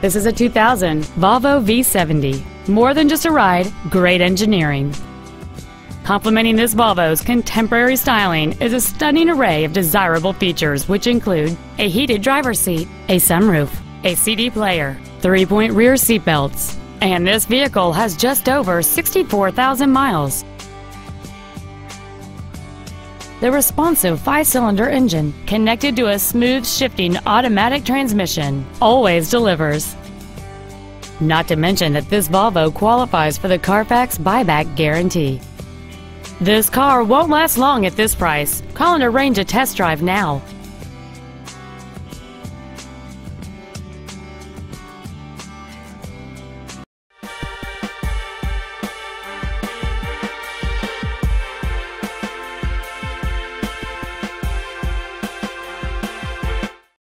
This is a 2000 Volvo V70. More than just a ride, great engineering. Complementing this Volvo's contemporary styling is a stunning array of desirable features which include a heated driver's seat, a sunroof, a CD player, three-point rear seatbelts, and this vehicle has just over 64,000 miles. The responsive five-cylinder engine, connected to a smooth shifting automatic transmission, always delivers. Not to mention that this Volvo qualifies for the Carfax buyback guarantee. This car won't last long at this price. Call and arrange a test drive now.